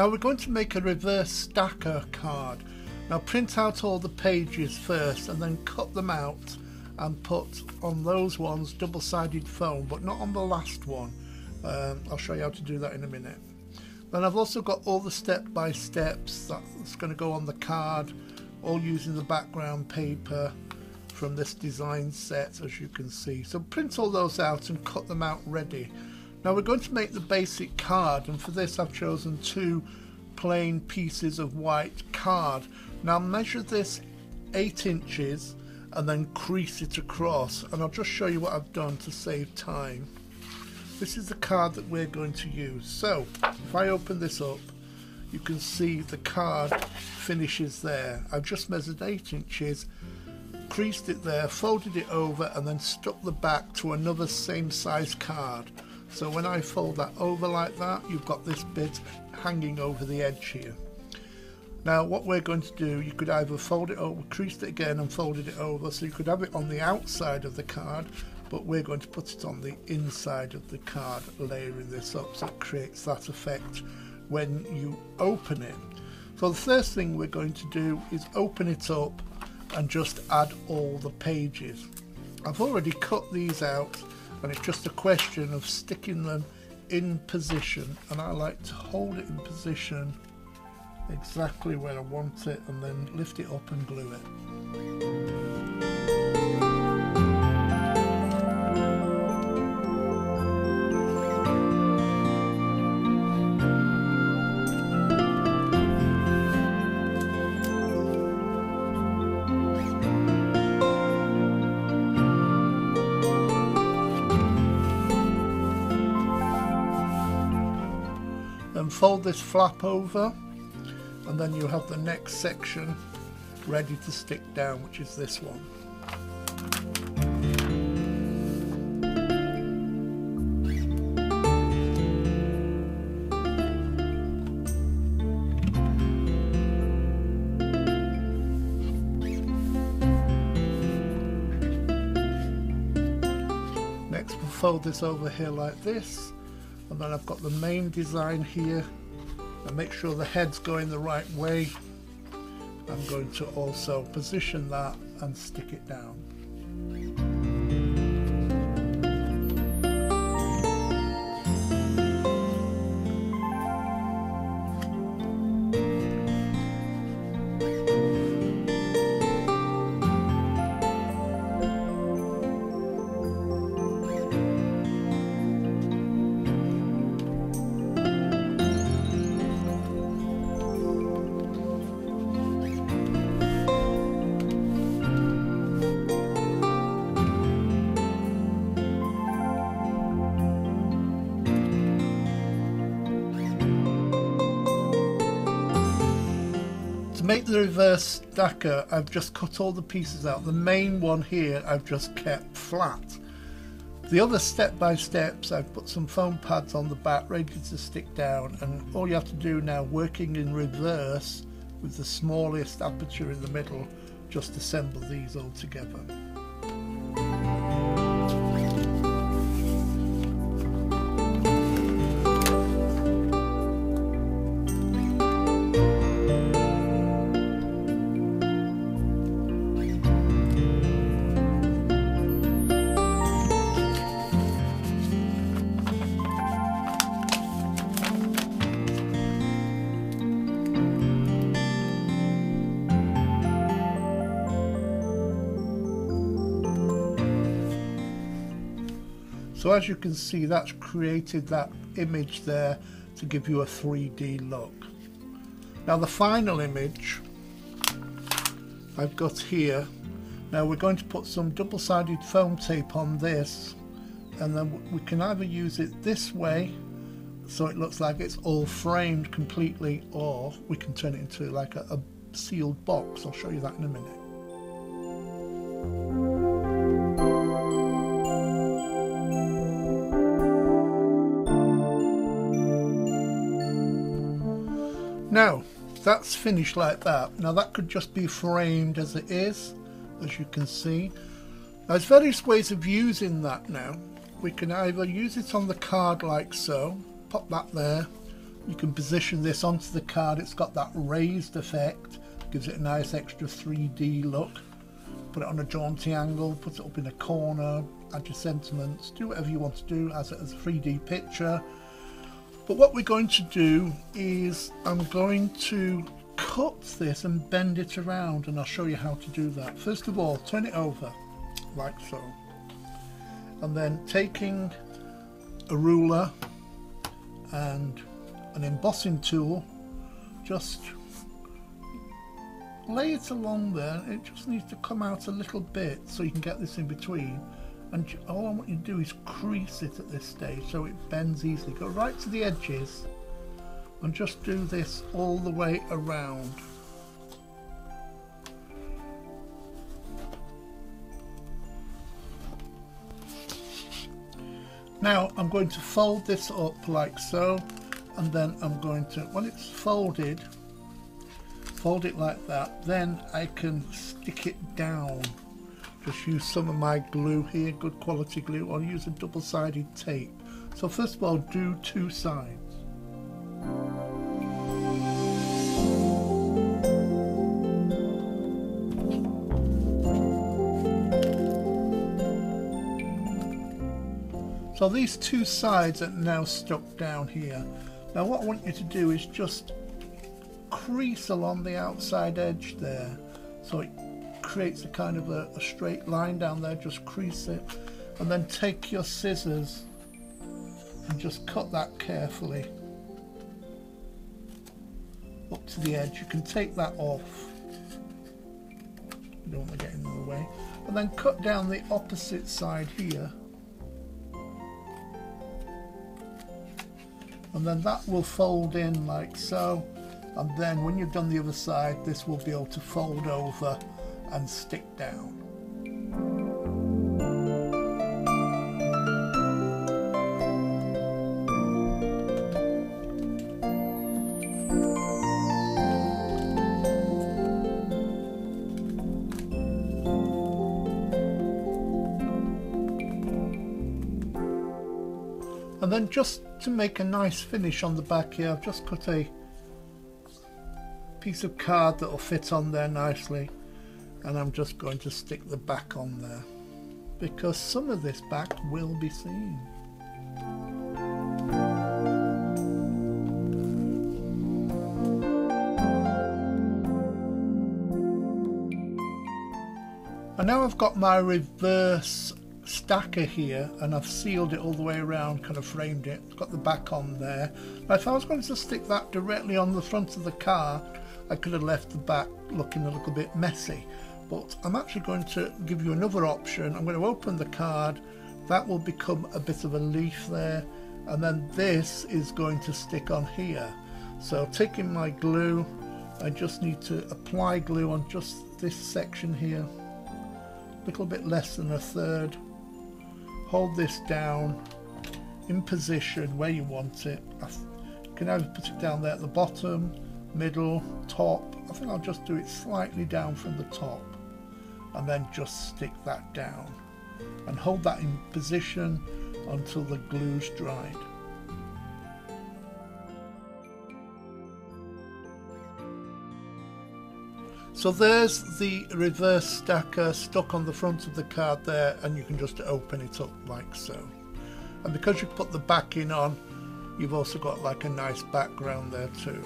Now we're going to make a reverse stacker card. Now print out all the pages first and then cut them out and put on those ones double-sided foam but not on the last one. Um, I'll show you how to do that in a minute. Then I've also got all the step-by-steps that's going to go on the card all using the background paper from this design set as you can see. So print all those out and cut them out ready. Now we're going to make the basic card and for this I've chosen two plain pieces of white card. Now measure this 8 inches and then crease it across and I'll just show you what I've done to save time. This is the card that we're going to use. So if I open this up you can see the card finishes there. I've just measured 8 inches creased it there, folded it over and then stuck the back to another same size card. So when I fold that over like that, you've got this bit hanging over the edge here. Now what we're going to do, you could either fold it over, creased it again and folded it over, so you could have it on the outside of the card, but we're going to put it on the inside of the card, layering this up so it creates that effect when you open it. So the first thing we're going to do is open it up and just add all the pages. I've already cut these out and it's just a question of sticking them in position and I like to hold it in position exactly where I want it and then lift it up and glue it. Fold this flap over and then you have the next section ready to stick down which is this one. Next we'll fold this over here like this and then I've got the main design here. And make sure the head's going the right way. I'm going to also position that and stick it down make the reverse stacker, I've just cut all the pieces out. The main one here, I've just kept flat. The other step-by-steps, I've put some foam pads on the back ready to stick down and all you have to do now, working in reverse with the smallest aperture in the middle, just assemble these all together. So as you can see, that's created that image there to give you a 3D look. Now the final image I've got here. Now we're going to put some double-sided foam tape on this and then we can either use it this way so it looks like it's all framed completely or we can turn it into like a, a sealed box. I'll show you that in a minute. Now, that's finished like that. Now that could just be framed as it is, as you can see. There's various ways of using that now. We can either use it on the card like so, pop that there, you can position this onto the card. It's got that raised effect, gives it a nice extra 3D look. Put it on a jaunty angle, put it up in a corner, add your sentiments, do whatever you want to do as, as a 3D picture. But what we're going to do is I'm going to cut this and bend it around and I'll show you how to do that. First of all, turn it over like so. And then taking a ruler and an embossing tool, just lay it along there. It just needs to come out a little bit so you can get this in between. And all I want you to do is crease it at this stage so it bends easily. Go right to the edges and just do this all the way around. Now I'm going to fold this up like so and then I'm going to, when it's folded, fold it like that, then I can stick it down. Just use some of my glue here, good quality glue, or use a double-sided tape. So first of all, do two sides. So these two sides are now stuck down here. Now what I want you to do is just crease along the outside edge there. So it creates a kind of a, a straight line down there, just crease it. And then take your scissors and just cut that carefully up to the edge. You can take that off. You don't want to get in the way. And then cut down the opposite side here. and then that will fold in like so and then when you've done the other side this will be able to fold over and stick down. And then just to make a nice finish on the back here, I've just cut a piece of card that will fit on there nicely. And I'm just going to stick the back on there. Because some of this back will be seen. And now I've got my reverse stacker here and I've sealed it all the way around, kind of framed it, got the back on there. Now if I was going to stick that directly on the front of the car, I could have left the back looking a little bit messy. But I'm actually going to give you another option. I'm going to open the card, that will become a bit of a leaf there, and then this is going to stick on here. So taking my glue, I just need to apply glue on just this section here, a little bit less than a third hold this down in position where you want it. You can either put it down there at the bottom, middle, top. I think I'll just do it slightly down from the top and then just stick that down and hold that in position until the glue's dried. So there's the reverse stacker stuck on the front of the card there and you can just open it up like so. And because you put the backing on, you've also got like a nice background there too.